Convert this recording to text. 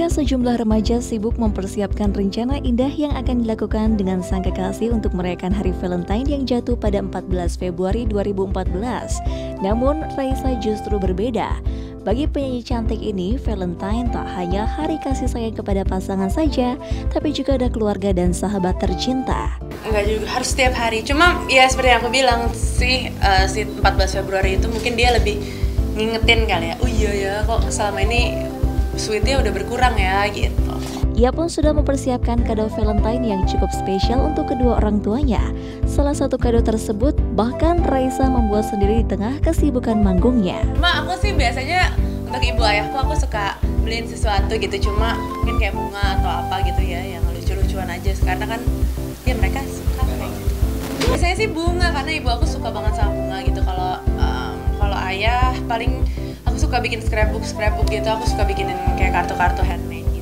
Saudara sejumlah remaja sibuk mempersiapkan rencana indah yang akan dilakukan dengan sang kekasih untuk merayakan hari Valentine yang jatuh pada 14 Februari 2014. Namun, Raisa justru berbeda. Bagi penyanyi cantik ini, Valentine tak hanya hari kasih sayang kepada pasangan saja, tapi juga ada keluarga dan sahabat tercinta. Enggak juga harus setiap hari. Cuma ya seperti yang aku bilang sih uh, si 14 Februari itu mungkin dia lebih ngingetin kali ya. Oh iya ya, kok selama ini sweetnya udah berkurang ya gitu. Ia pun sudah mempersiapkan kado Valentine yang cukup spesial untuk kedua orang tuanya. Salah satu kado tersebut bahkan Raisa membuat sendiri di tengah kesibukan manggungnya. Ma, aku sih biasanya untuk ibu ayahku aku suka beliin sesuatu gitu cuma mungkin kayak bunga atau apa gitu ya yang lucu-lucuan aja karena kan ya mereka suka kayak gitu. Biasanya sih bunga karena ibu aku suka banget sama bunga gitu kalau suka bikin scrapbook scrapbook gitu aku suka bikinin kayak kartu-kartu handmade.